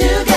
you.